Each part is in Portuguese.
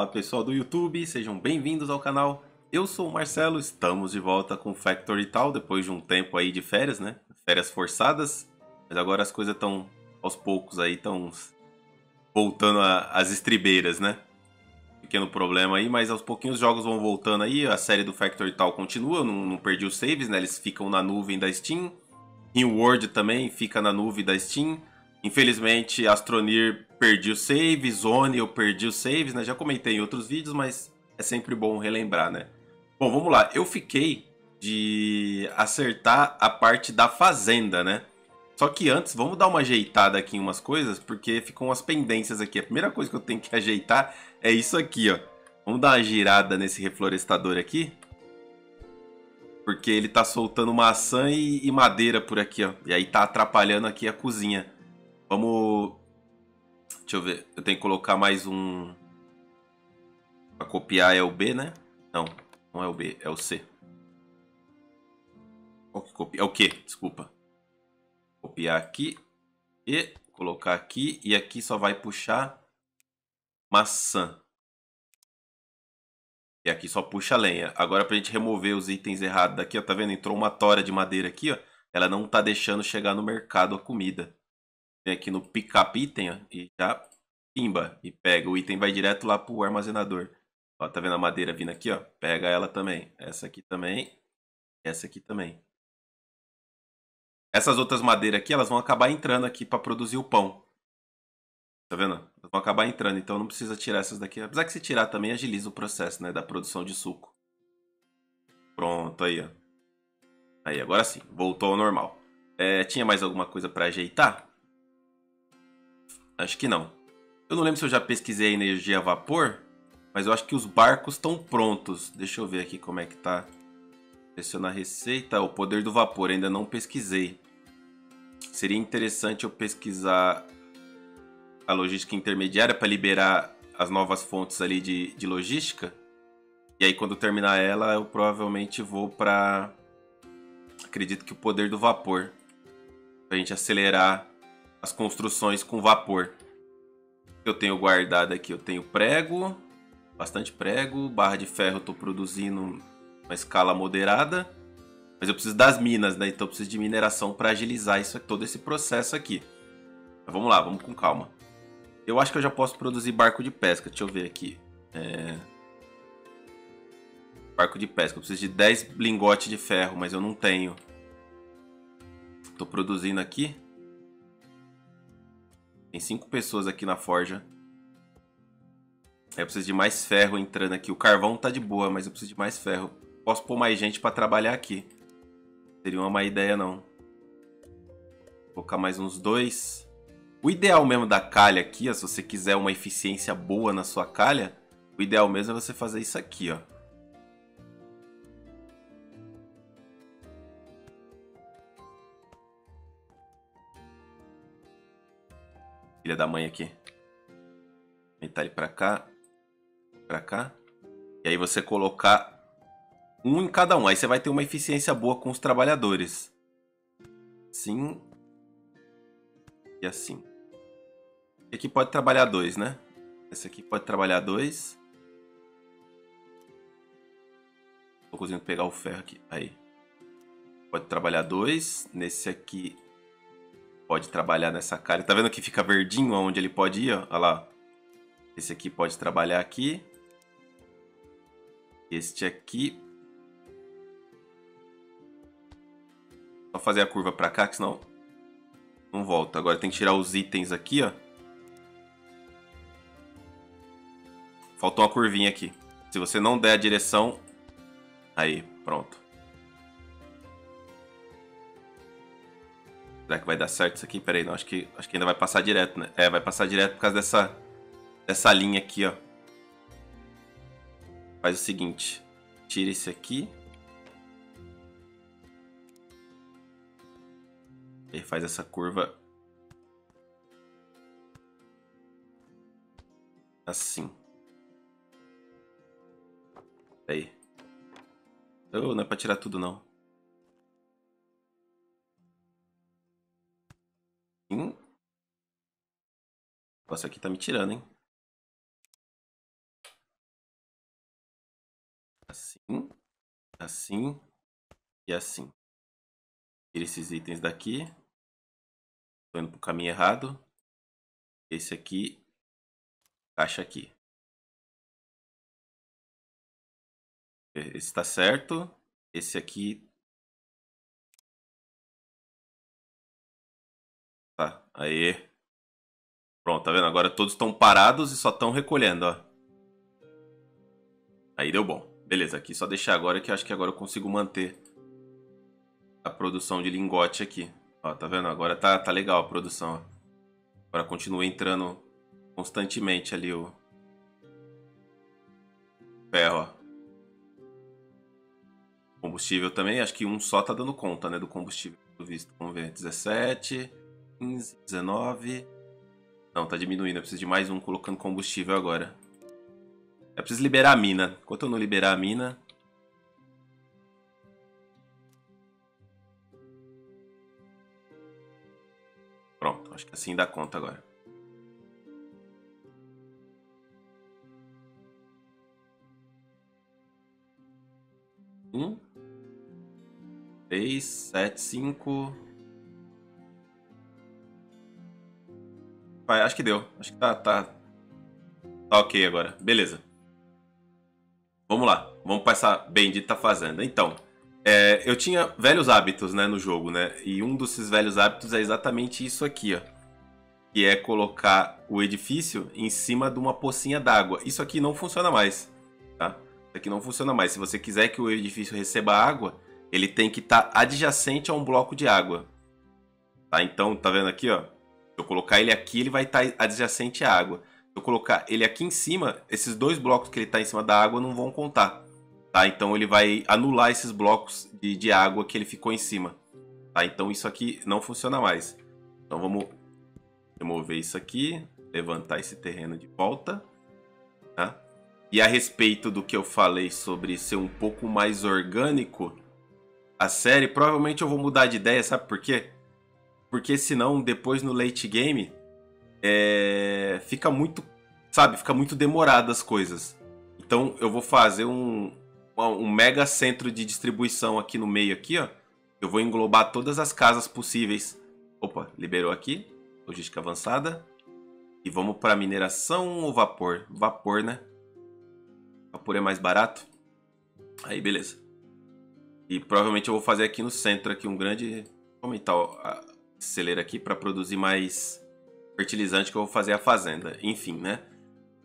Fala pessoal do YouTube, sejam bem-vindos ao canal. Eu sou o Marcelo, estamos de volta com Factory Tal depois de um tempo aí de férias, né? Férias forçadas, mas agora as coisas estão aos poucos aí, estão voltando às estribeiras, né? Pequeno problema aí, mas aos pouquinhos os jogos vão voltando aí, a série do Factory Tal continua, não, não perdi os saves, né? Eles ficam na nuvem da Steam. World também fica na nuvem da Steam. Infelizmente, Astronir perdi o save, Zone eu perdi os saves, né? Já comentei em outros vídeos, mas é sempre bom relembrar, né? Bom, vamos lá. Eu fiquei de acertar a parte da fazenda, né? Só que antes, vamos dar uma ajeitada aqui em umas coisas, porque ficam umas pendências aqui. A primeira coisa que eu tenho que ajeitar é isso aqui, ó. Vamos dar uma girada nesse reflorestador aqui. Porque ele tá soltando maçã e, e madeira por aqui, ó. E aí tá atrapalhando aqui a cozinha. Vamos Deixa eu ver. Eu tenho que colocar mais um. Pra copiar é o B, né? Não, não é o B, é o C. Qual que copia? É o Q, desculpa. Copiar aqui e colocar aqui. E aqui só vai puxar maçã. E aqui só puxa lenha. Agora pra gente remover os itens errados daqui, ó, tá vendo? Entrou uma tora de madeira aqui, ó. Ela não tá deixando chegar no mercado a comida. Vem aqui no pick up item e já pimba e pega. O item vai direto lá pro armazenador. Ó, tá vendo a madeira vindo aqui, ó? Pega ela também. Essa aqui também. Essa aqui também. Essas outras madeiras aqui, elas vão acabar entrando aqui para produzir o pão. Tá vendo? Elas vão acabar entrando, então não precisa tirar essas daqui. Apesar que se tirar também agiliza o processo, né? Da produção de suco. Pronto, aí, ó. Aí, agora sim. Voltou ao normal. É, tinha mais alguma coisa para ajeitar? Acho que não. Eu não lembro se eu já pesquisei energia a vapor, mas eu acho que os barcos estão prontos. Deixa eu ver aqui como é que tá. Pressionar receita, o poder do vapor, ainda não pesquisei. Seria interessante eu pesquisar a logística intermediária para liberar as novas fontes ali de, de logística. E aí quando terminar ela, eu provavelmente vou para acredito que o poder do vapor, para a gente acelerar as construções com vapor. Eu tenho guardado aqui, eu tenho prego, bastante prego, barra de ferro estou produzindo uma escala moderada, mas eu preciso das minas, né? Então eu preciso de mineração para agilizar isso, todo esse processo aqui. Mas vamos lá, vamos com calma. Eu acho que eu já posso produzir barco de pesca, deixa eu ver aqui. É... Barco de pesca, eu preciso de 10 lingotes de ferro, mas eu não tenho. Estou produzindo aqui. Tem cinco pessoas aqui na forja. Eu preciso de mais ferro entrando aqui. O carvão tá de boa, mas eu preciso de mais ferro. Posso pôr mais gente para trabalhar aqui. Seria uma má ideia, não. Vou colocar mais uns dois. O ideal mesmo da calha aqui, ó, se você quiser uma eficiência boa na sua calha, o ideal mesmo é você fazer isso aqui, ó. Filha da mãe aqui. Aumentar ele pra cá. Pra cá. E aí você colocar um em cada um. Aí você vai ter uma eficiência boa com os trabalhadores. Assim. E assim. Esse aqui pode trabalhar dois, né? Esse aqui pode trabalhar dois. Tô conseguindo pegar o ferro aqui. Aí. Pode trabalhar dois. Nesse aqui pode trabalhar nessa calha. Tá vendo que fica verdinho onde ele pode ir? Olha lá. Esse aqui pode trabalhar aqui. Este aqui. Só fazer a curva pra cá, que senão não volta. Agora tem que tirar os itens aqui, ó. Faltou uma curvinha aqui. Se você não der a direção... Aí, pronto. Será que vai dar certo isso aqui? Pera aí, não, acho que, acho que ainda vai passar direto, né? É, vai passar direto por causa dessa, dessa linha aqui, ó. Faz o seguinte, tira esse aqui. E faz essa curva assim. Aí. Oh, não é pra tirar tudo não. Hum? Nossa, aqui tá me tirando, hein? Assim, assim e assim. Tira esses itens daqui. Estou indo para o caminho errado. Esse aqui, caixa aqui. Esse está certo. Esse aqui Tá, aí. Pronto, tá vendo? Agora todos estão parados e só estão recolhendo, ó. Aí deu bom. Beleza, aqui só deixar agora que acho que agora eu consigo manter a produção de lingote aqui. Ó, tá vendo? Agora tá, tá legal a produção, ó. Agora continua entrando constantemente ali o ferro, ó. Combustível também, acho que um só tá dando conta, né, do combustível visto. Vamos ver, 17, 15, 19... Não, tá diminuindo, eu preciso de mais um colocando combustível agora. Eu preciso liberar a mina. Enquanto eu não liberar a mina... Pronto, acho que assim dá conta agora. Um, três, sete, cinco. Acho que deu. Acho que tá, tá, tá ok agora. Beleza. Vamos lá. Vamos para essa bendita fazenda. Então, é, eu tinha velhos hábitos né, no jogo, né? E um desses velhos hábitos é exatamente isso aqui, ó. Que é colocar o edifício em cima de uma pocinha d'água. Isso aqui não funciona mais, tá? Isso aqui não funciona mais. Se você quiser que o edifício receba água, ele tem que estar tá adjacente a um bloco de água. Tá? Então, tá vendo aqui, ó? Eu colocar ele aqui, ele vai estar tá adjacente à água. Se eu colocar ele aqui em cima, esses dois blocos que ele está em cima da água não vão contar. Tá? Então ele vai anular esses blocos de, de água que ele ficou em cima. Tá? Então isso aqui não funciona mais. Então vamos remover isso aqui, levantar esse terreno de volta. Tá? E a respeito do que eu falei sobre ser um pouco mais orgânico, a série, provavelmente eu vou mudar de ideia, sabe por quê? Porque senão, depois no late game, é... fica muito, sabe, fica muito demorado as coisas. Então eu vou fazer um, um mega centro de distribuição aqui no meio aqui, ó. Eu vou englobar todas as casas possíveis. Opa, liberou aqui. Logística avançada. E vamos para mineração ou vapor? Vapor, né? Vapor é mais barato. Aí, beleza. E provavelmente eu vou fazer aqui no centro aqui um grande... Vou aumentar a celeira aqui para produzir mais fertilizante que eu vou fazer a fazenda. Enfim, né?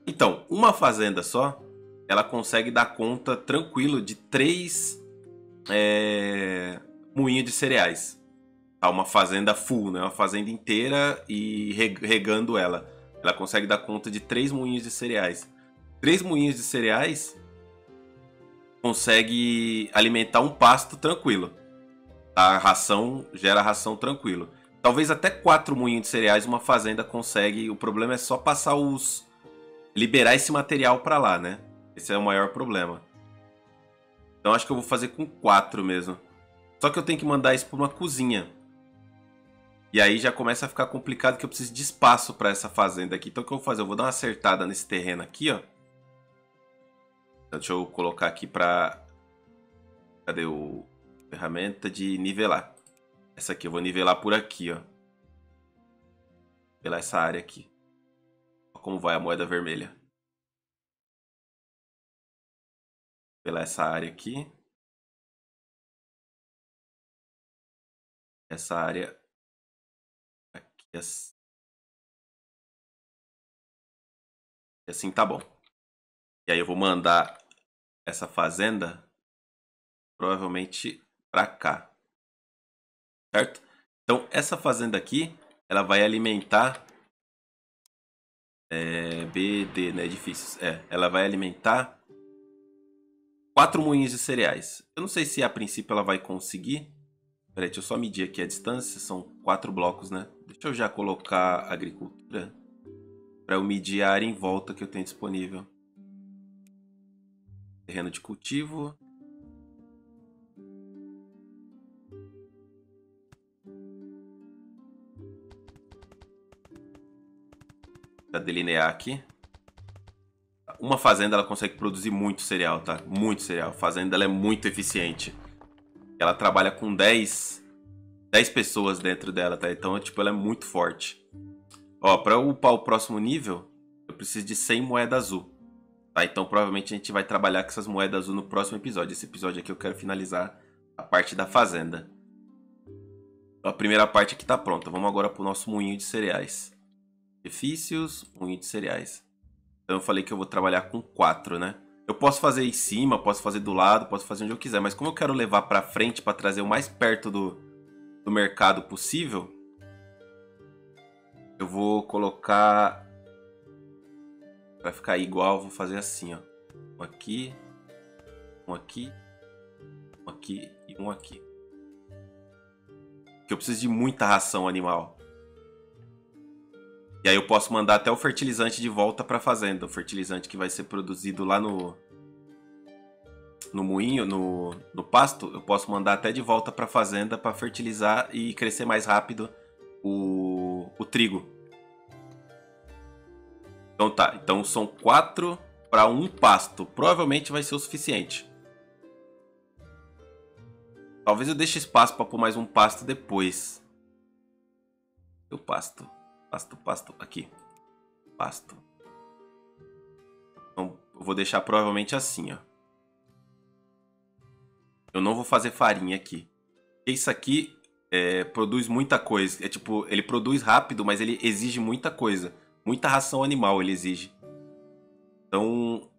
Então, uma fazenda só, ela consegue dar conta tranquilo de três é, moinhos de cereais. Tá, uma fazenda full, né? Uma fazenda inteira e regando ela. Ela consegue dar conta de três moinhos de cereais três moinhos de cereais consegue alimentar um pasto tranquilo. A ração gera ração tranquilo. Talvez até quatro moinhos de cereais uma fazenda consegue. O problema é só passar os. liberar esse material para lá, né? Esse é o maior problema. Então acho que eu vou fazer com quatro mesmo. Só que eu tenho que mandar isso para uma cozinha. E aí já começa a ficar complicado que eu preciso de espaço para essa fazenda aqui. Então o que eu vou fazer? Eu vou dar uma acertada nesse terreno aqui, ó. Então, deixa eu colocar aqui para Cadê o ferramenta de nivelar? Essa aqui eu vou nivelar por aqui, ó. Nivelar essa área aqui. Olha como vai a moeda vermelha. Nivelar essa área aqui. Essa área aqui assim. assim tá bom. E aí eu vou mandar essa fazenda provavelmente para cá. Certo? Então essa fazenda aqui, ela vai alimentar é, BD, né, edifícios. É, ela vai alimentar quatro moinhos de cereais. Eu não sei se a princípio ela vai conseguir. Peraí, deixa eu só medir aqui a distância. São quatro blocos, né? Deixa eu já colocar agricultura para eu medir a área em volta que eu tenho disponível. Terreno de cultivo. Para delinear aqui. Uma fazenda ela consegue produzir muito cereal, tá? Muito cereal. A fazenda ela é muito eficiente. Ela trabalha com 10, 10 pessoas dentro dela, tá? Então, tipo, ela é muito forte. Ó, pra upar o próximo nível, eu preciso de 100 moedas azul. Tá? Então, provavelmente a gente vai trabalhar com essas moedas azul no próximo episódio. Esse episódio aqui eu quero finalizar a parte da fazenda. Então, a primeira parte aqui tá pronta. Vamos agora pro nosso moinho de cereais. Benefícios, moinho de cereais. Então eu falei que eu vou trabalhar com 4, né? Eu posso fazer em cima, posso fazer do lado, posso fazer onde eu quiser. Mas como eu quero levar para frente para trazer o mais perto do, do mercado possível, eu vou colocar para ficar igual, vou fazer assim, ó. Um aqui, um aqui, um aqui e um aqui. Que eu preciso de muita ração animal. E aí eu posso mandar até o fertilizante de volta para a fazenda, o fertilizante que vai ser produzido lá no no moinho, no, no pasto, eu posso mandar até de volta para a fazenda para fertilizar e crescer mais rápido o, o trigo. Então tá, então são quatro para um pasto. Provavelmente vai ser o suficiente. Talvez eu deixe espaço para pôr mais um pasto depois. O pasto, pasto, pasto, aqui, pasto. Então eu vou deixar provavelmente assim, ó. Eu não vou fazer farinha aqui. Isso aqui é, produz muita coisa. É tipo, ele produz rápido, mas ele exige muita coisa. Muita ração animal ele exige. Então,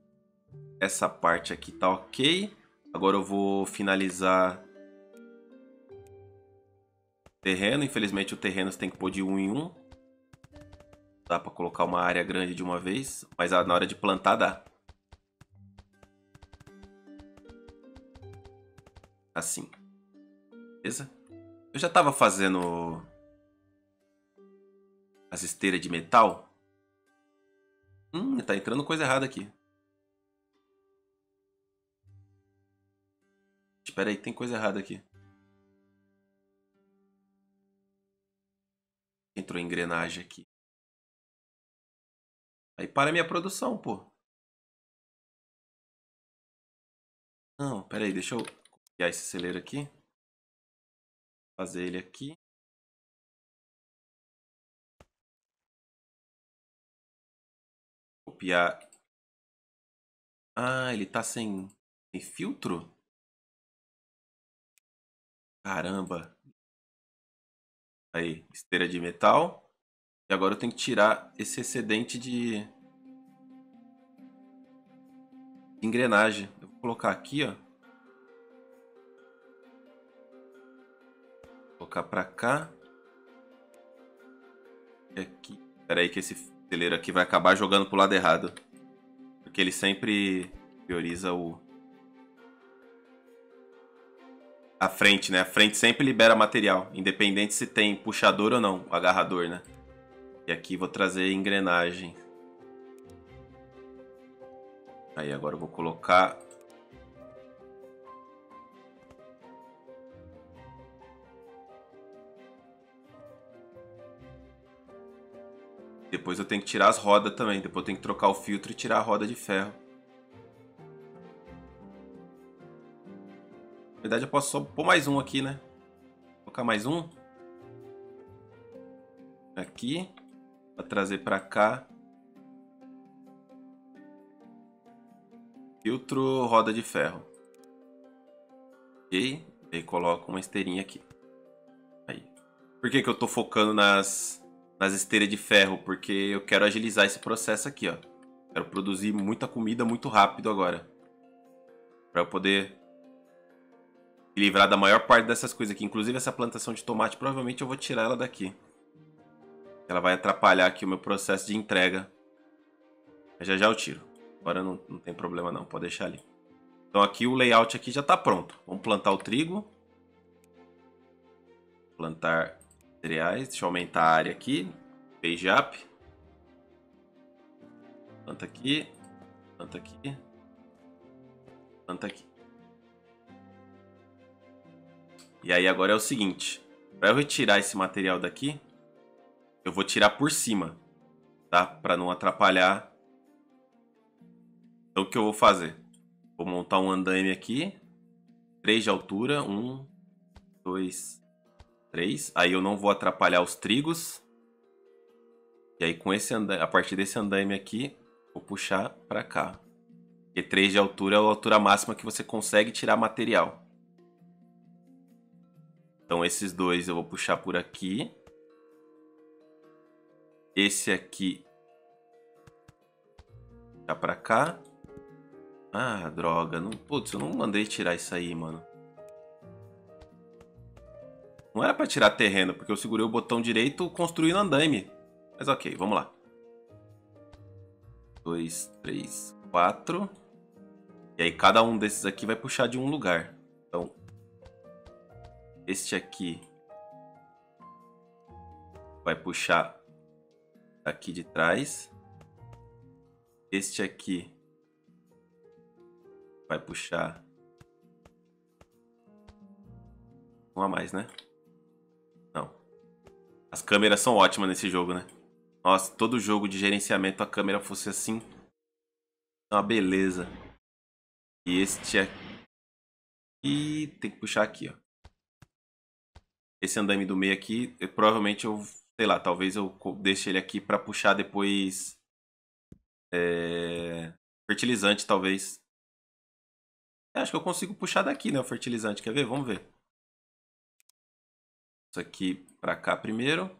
essa parte aqui tá ok. Agora eu vou finalizar terreno. Infelizmente o terreno tem que pôr de um em um. Dá para colocar uma área grande de uma vez, mas na hora de plantar dá. Assim. Beleza? Eu já tava fazendo as esteiras de metal. Hum, tá entrando coisa errada aqui. Espera aí, tem coisa errada aqui. Entrou engrenagem aqui. Aí para a minha produção, pô. Não, pera aí, deixa eu copiar esse celeiro aqui. Fazer ele aqui. Copiar. Ah, ele tá sem, sem filtro? Caramba. Aí, esteira de metal. E agora eu tenho que tirar esse excedente de, de engrenagem. Eu vou colocar aqui, ó. colocar para cá. E aqui. Espera aí que esse celeiro aqui vai acabar jogando pro lado errado. Porque ele sempre prioriza o... A frente, né? A frente sempre libera material. Independente se tem puxador ou não. Agarrador, né? E aqui vou trazer engrenagem. Aí agora eu vou colocar Depois eu tenho que tirar as rodas também. Depois eu tenho que trocar o filtro e tirar a roda de ferro. Na verdade eu posso só pôr mais um aqui, né? Vou colocar mais um. Aqui. Pra trazer pra cá. Filtro roda de ferro. Ok. E coloco uma esteirinha aqui. Aí. Por que, que eu tô focando nas nas esteiras de ferro, porque eu quero agilizar esse processo aqui, ó. Quero produzir muita comida muito rápido agora. Para eu poder livrar da maior parte dessas coisas aqui. Inclusive essa plantação de tomate, provavelmente eu vou tirar ela daqui. Ela vai atrapalhar aqui o meu processo de entrega. Mas já já eu tiro. Agora não, não tem problema não, pode deixar ali. Então aqui o layout aqui já está pronto. Vamos plantar o trigo. Plantar cereais. Deixa eu aumentar a área aqui. Page up. Planta aqui. Planta aqui. Planta aqui. E aí agora é o seguinte. Para eu retirar esse material daqui, eu vou tirar por cima, tá? Para não atrapalhar Então o que eu vou fazer? Vou montar um andaime aqui. 3 de altura. 1, 2, 3. Aí eu não vou atrapalhar os trigos. E aí com esse andaime, a partir desse andaime aqui, vou puxar para cá. Porque 3 de altura é a altura máxima que você consegue tirar material. Então esses dois eu vou puxar por aqui. Esse aqui tá para cá. Ah, droga. Não, putz, eu não mandei tirar isso aí, mano. Não era para tirar terreno, porque eu segurei o botão direito construindo andaime. Mas ok, vamos lá. Dois, três, quatro. E aí cada um desses aqui vai puxar de um lugar. Então, este aqui vai puxar aqui de trás. Este aqui vai puxar um a mais, né? Não. As câmeras são ótimas nesse jogo, né? Nossa, todo jogo de gerenciamento a câmera fosse assim. É uma beleza. E este aqui tem que puxar aqui, ó. Esse andame do meio aqui, eu, provavelmente eu, sei lá, talvez eu deixe ele aqui para puxar depois é, fertilizante, talvez. É, acho que eu consigo puxar daqui, né, o fertilizante. Quer ver? Vamos ver. Isso aqui para cá primeiro.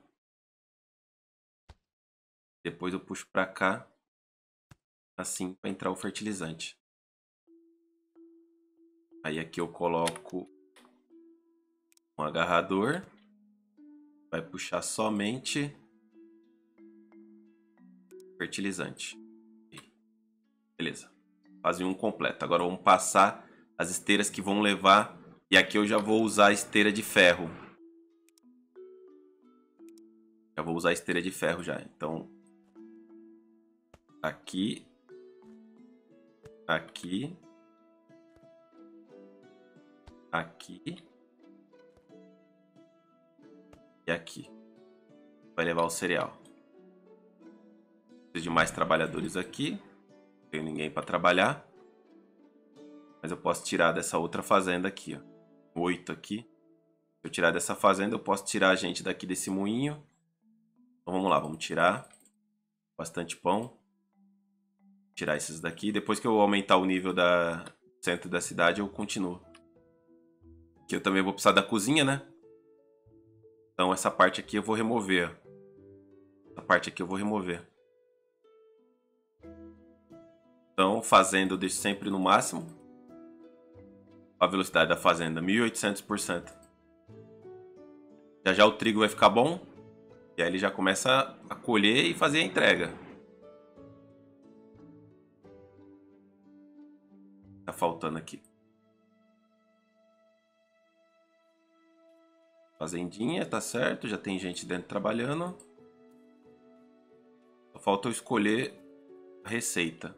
Depois eu puxo para cá, assim, para entrar o fertilizante. Aí aqui eu coloco um agarrador. Vai puxar somente fertilizante. Beleza. Fazem um completo. Agora vamos passar as esteiras que vão levar. E aqui eu já vou usar a esteira de ferro. Já vou usar a esteira de ferro já. Então, aqui, aqui, aqui e aqui. Vai levar o cereal. Preciso de mais trabalhadores aqui. Não tenho ninguém para trabalhar. Mas eu posso tirar dessa outra fazenda aqui, ó. Oito aqui. Se eu tirar dessa fazenda, eu posso tirar a gente daqui desse moinho. Então vamos lá, vamos tirar. Bastante pão tirar esses daqui. Depois que eu aumentar o nível da centro da cidade, eu continuo. Que eu também vou precisar da cozinha, né? Então essa parte aqui eu vou remover. Essa parte aqui eu vou remover. Então, fazendo eu deixo sempre no máximo. A velocidade da fazenda, 1800%. Já já o trigo vai ficar bom. E aí ele já começa a colher e fazer a entrega. Tá faltando aqui. Fazendinha, tá certo. Já tem gente dentro trabalhando. Só falta eu escolher a receita.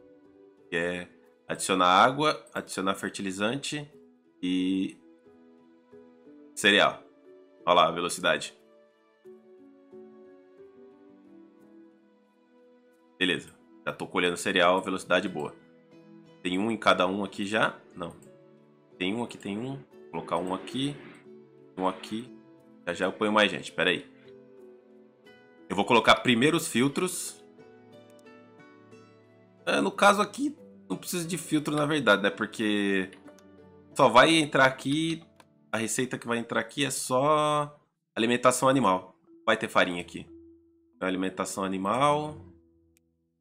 Que é adicionar água, adicionar fertilizante e cereal. Olha lá a velocidade. Beleza. Já tô colhendo cereal, velocidade boa. Tem um em cada um aqui já? Não. Tem um aqui, tem um. Vou colocar um aqui. Um aqui. Já já eu ponho mais gente, pera aí. Eu vou colocar primeiro os filtros. É, no caso aqui, não precisa de filtro na verdade, né? Porque só vai entrar aqui... A receita que vai entrar aqui é só alimentação animal. Vai ter farinha aqui. Então, alimentação animal.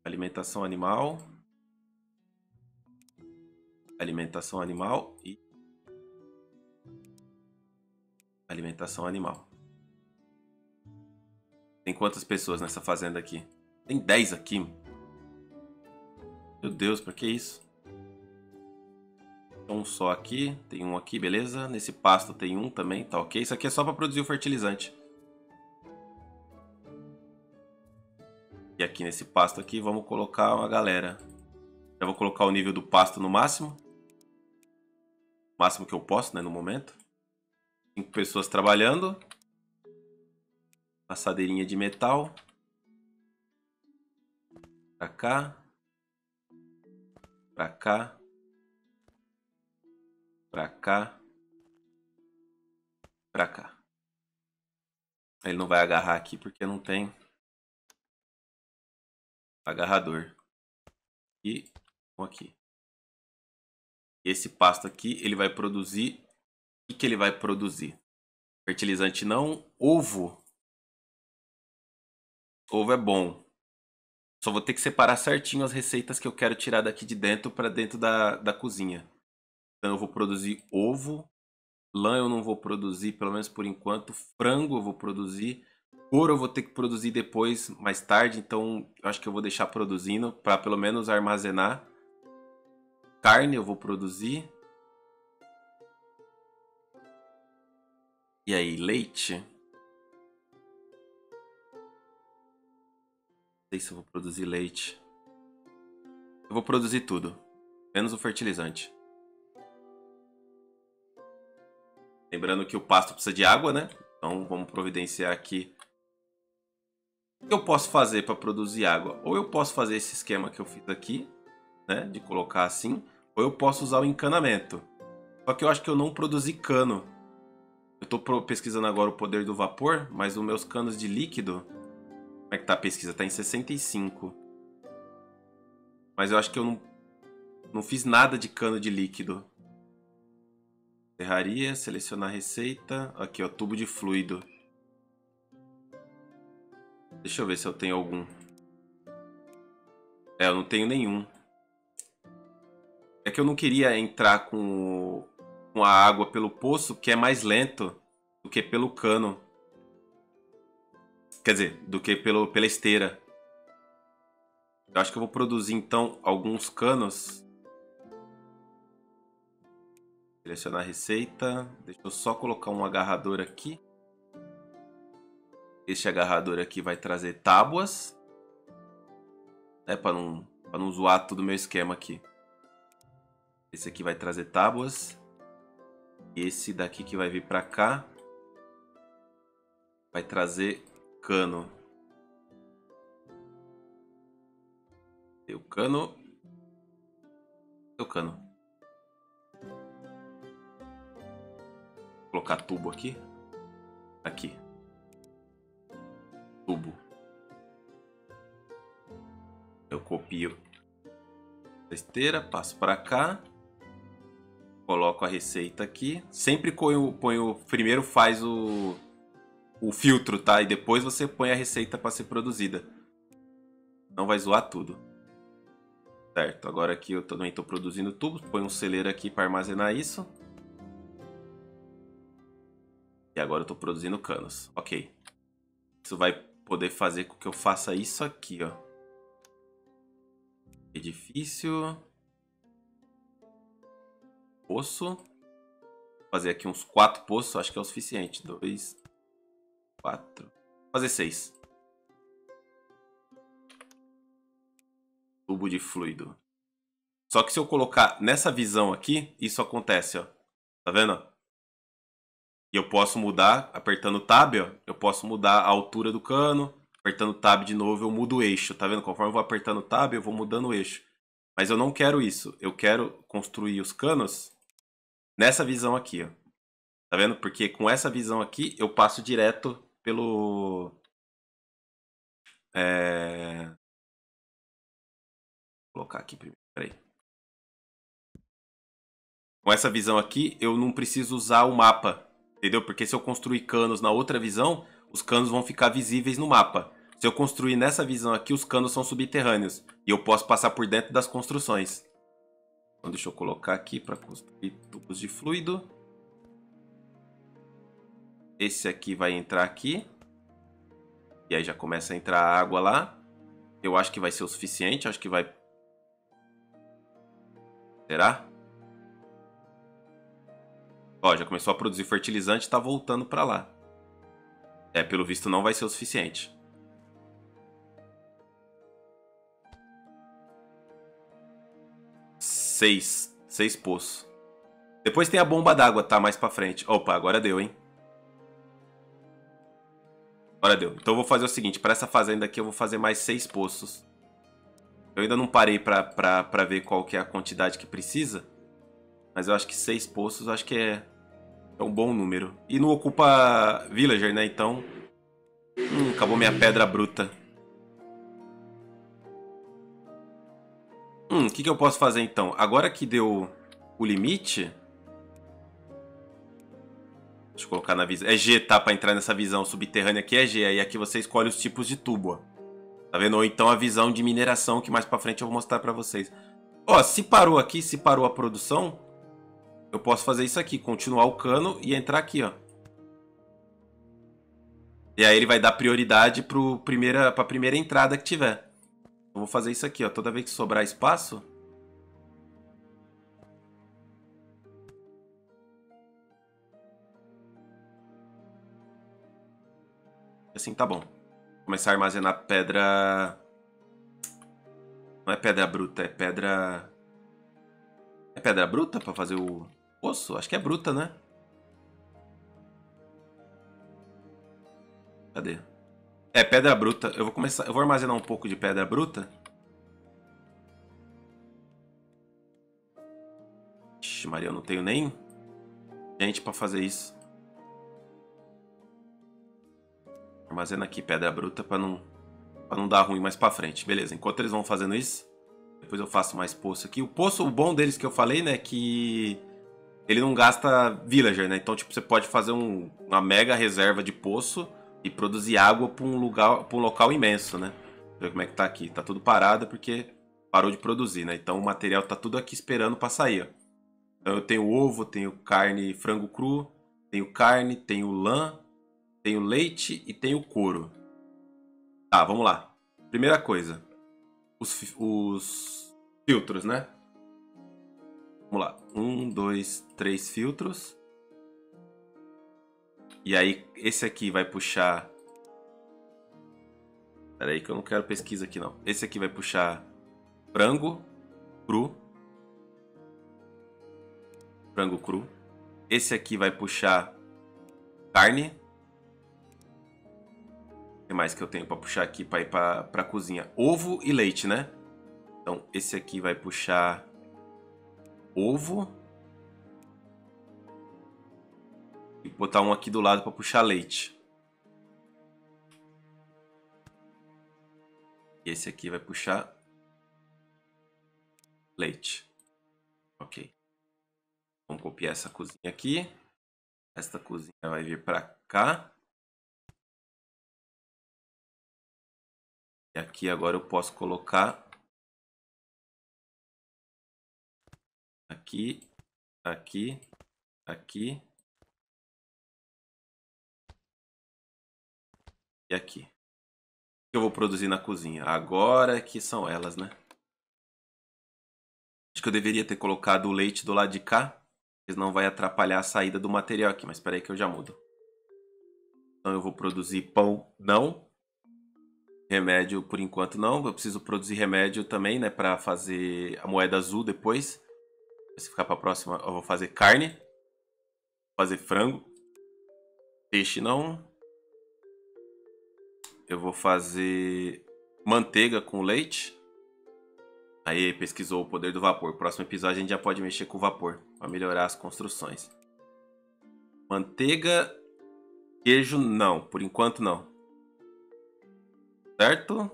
Alimentação animal alimentação animal e alimentação animal. Tem quantas pessoas nessa fazenda aqui? Tem 10 aqui. Meu Deus, pra que isso? Um só aqui, tem um aqui, beleza? Nesse pasto tem um também, tá ok? Isso aqui é só para produzir o fertilizante. E aqui nesse pasto aqui vamos colocar uma galera. Já vou colocar o nível do pasto no máximo máximo que eu posso, né, no momento. Cinco pessoas trabalhando. Passadeirinha de metal. Pra cá. Pra cá. Pra cá. Pra cá. Ele não vai agarrar aqui porque não tem agarrador. E um aqui. Esse pasto aqui, ele vai produzir... O que, ele vai produzir? Fertilizante não. Ovo. Ovo é bom. Só vou ter que separar certinho as receitas que eu quero tirar daqui de dentro para dentro da, da cozinha. Então eu vou produzir ovo. Lã eu não vou produzir, pelo menos por enquanto. Frango eu vou produzir. Couro eu vou ter que produzir depois, mais tarde, então eu acho que eu vou deixar produzindo para pelo menos armazenar. Carne eu vou produzir. E aí, leite? Não sei se eu vou produzir leite. Eu vou produzir tudo, menos o fertilizante. Lembrando que o pasto precisa de água, né? Então vamos providenciar aqui o que eu posso fazer para produzir água? Ou eu posso fazer esse esquema que eu fiz aqui, né, de colocar assim, ou eu posso usar o encanamento. Só que eu acho que eu não produzi cano. Eu estou pesquisando agora o poder do vapor, mas os meus canos de líquido... Como é que tá a pesquisa? Tá em 65. Mas eu acho que eu não, não fiz nada de cano de líquido. Serraria, selecionar receita. Aqui, ó, tubo de fluido. Deixa eu ver se eu tenho algum. É, eu não tenho nenhum. É que eu não queria entrar com, com a água pelo poço, que é mais lento do que pelo cano. Quer dizer, do que pelo, pela esteira. Eu acho que eu vou produzir então alguns canos. Selecionar a receita. Deixa eu só colocar um agarrador aqui. Este agarrador aqui vai trazer tábuas. Né, para não, pra não zoar todo o meu esquema aqui. Esse aqui vai trazer tábuas. Esse daqui que vai vir para cá. Vai trazer cano. Deu cano. Deu cano. Vou colocar tubo aqui. Aqui tubo. Eu copio a esteira, passo para cá, coloco a receita aqui. Sempre ponho, ponho primeiro faz o, o filtro, tá? E depois você põe a receita para ser produzida. Não vai zoar tudo. Certo, agora aqui eu também estou produzindo tubo. Põe um celeiro aqui para armazenar isso. E agora eu estou produzindo canos. Ok. Isso vai poder fazer com que eu faça isso aqui, ó. Edifício. Poço. Fazer aqui uns quatro poços, acho que é o suficiente. Dois, quatro. Fazer seis. Tubo de fluido. Só que se eu colocar nessa visão aqui, isso acontece, ó. Tá vendo? E eu posso mudar, apertando Tab, ó, eu posso mudar a altura do cano. Apertando Tab de novo, eu mudo o eixo, tá vendo? Conforme eu vou apertando Tab, eu vou mudando o eixo. Mas eu não quero isso. Eu quero construir os canos nessa visão aqui, ó. Tá vendo? Porque com essa visão aqui, eu passo direto pelo... É... Vou colocar aqui primeiro, peraí. Com essa visão aqui, eu não preciso usar o mapa Entendeu? Porque se eu construir canos na outra visão, os canos vão ficar visíveis no mapa. Se eu construir nessa visão aqui, os canos são subterrâneos. E eu posso passar por dentro das construções. Então deixa eu colocar aqui para construir tubos de fluido. Esse aqui vai entrar aqui. E aí já começa a entrar água lá. Eu acho que vai ser o suficiente. Acho que vai... Será? Ó, já começou a produzir fertilizante e tá voltando para lá. É, pelo visto não vai ser o suficiente. Seis. Seis poços. Depois tem a bomba d'água, tá? Mais pra frente. Opa, agora deu, hein? Agora deu. Então eu vou fazer o seguinte. Para essa fazenda aqui eu vou fazer mais seis poços. Eu ainda não parei pra, pra, pra ver qual que é a quantidade que precisa. Mas eu acho que seis poços, acho que é, é um bom número. E não ocupa villager, né? Então... Hum, acabou minha pedra bruta. Hum, o que, que eu posso fazer então? Agora que deu o limite... Deixa eu colocar na visão. É G, tá? Pra entrar nessa visão subterrânea aqui é G. Aí aqui você escolhe os tipos de tubo. Tá vendo? Ou então a visão de mineração que mais pra frente eu vou mostrar pra vocês. Ó, se parou aqui, se parou a produção, eu posso fazer isso aqui. Continuar o cano e entrar aqui, ó. E aí ele vai dar prioridade pro primeira, pra primeira entrada que tiver. Eu vou fazer isso aqui, ó. Toda vez que sobrar espaço, Assim tá bom. Começar a armazenar pedra. Não é pedra bruta, é pedra. É pedra bruta pra fazer o poço? Acho que é bruta, né? Cadê? É pedra bruta. Eu vou começar. Eu vou armazenar um pouco de pedra bruta. Ixi, Maria, eu não tenho nem gente pra fazer isso. Armazena aqui pedra bruta para não, pra não dar ruim mais para frente. Beleza, enquanto eles vão fazendo isso, depois eu faço mais poço aqui. O poço, o bom deles que eu falei, né, que ele não gasta villager, né? Então, tipo, você pode fazer um, uma mega reserva de poço e produzir água para um lugar, para um local imenso, né? Ver como é que tá aqui. Tá tudo parado porque parou de produzir, né? Então o material tá tudo aqui esperando para sair, ó. Então eu tenho ovo, tenho carne, frango cru, tenho carne, tenho lã, tem o leite e tem o couro. Tá, vamos lá. Primeira coisa. Os, os filtros, né? Vamos lá. Um, dois, três filtros. E aí, esse aqui vai puxar... Pera aí que eu não quero pesquisa aqui, não. Esse aqui vai puxar frango cru. Frango cru. Esse aqui vai puxar carne que mais que eu tenho para puxar aqui para ir para a cozinha? Ovo e leite, né? Então, esse aqui vai puxar ovo. Botar um aqui do lado para puxar leite. E esse aqui vai puxar leite. Ok. Vamos copiar essa cozinha aqui. Esta cozinha vai vir para cá. E aqui agora eu posso colocar aqui, aqui, aqui e aqui. O que eu vou produzir na cozinha? Agora que são elas, né? Acho que eu deveria ter colocado o leite do lado de cá, porque não vai atrapalhar a saída do material aqui, mas espera aí que eu já mudo. Então eu vou produzir pão, não, Remédio, por enquanto, não. Eu preciso produzir remédio também, né? Pra fazer a moeda azul depois. Se ficar pra próxima, eu vou fazer carne. Fazer frango. Peixe não. Eu vou fazer manteiga com leite. Aí pesquisou o poder do vapor. Próximo episódio a gente já pode mexer com o vapor. Pra melhorar as construções. Manteiga. Queijo não. Por enquanto não. Certo?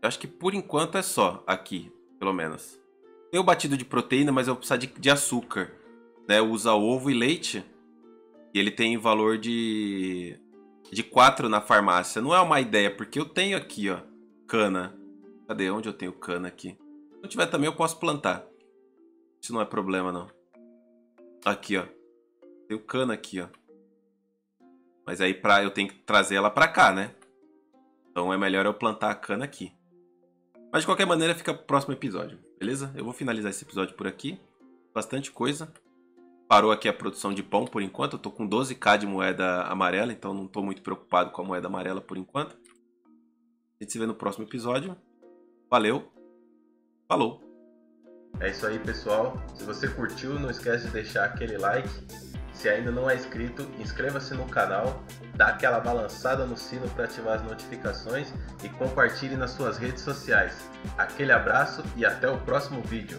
Eu acho que por enquanto é só aqui, pelo menos. Tem o batido de proteína, mas eu vou precisar de, de açúcar. Né? Usa ovo e leite. E ele tem valor de de 4 na farmácia. Não é uma ideia, porque eu tenho aqui, ó, cana. Cadê? Onde eu tenho cana aqui? Se não tiver também, eu posso plantar. Isso não é problema, não. Aqui, ó. Tenho cana aqui, ó. Mas aí pra, eu tenho que trazer ela para cá, né? Então é melhor eu plantar a cana aqui. Mas de qualquer maneira fica pro próximo episódio, beleza? Eu vou finalizar esse episódio por aqui. Bastante coisa. Parou aqui a produção de pão por enquanto. Eu tô com 12k de moeda amarela, então não tô muito preocupado com a moeda amarela por enquanto. A gente se vê no próximo episódio. Valeu. Falou. É isso aí, pessoal. Se você curtiu, não esquece de deixar aquele like Se ainda não é inscrito, inscreva-se no canal, dá aquela balançada no sino para ativar as notificações e compartilhe nas suas redes sociais. Aquele abraço e até o próximo vídeo.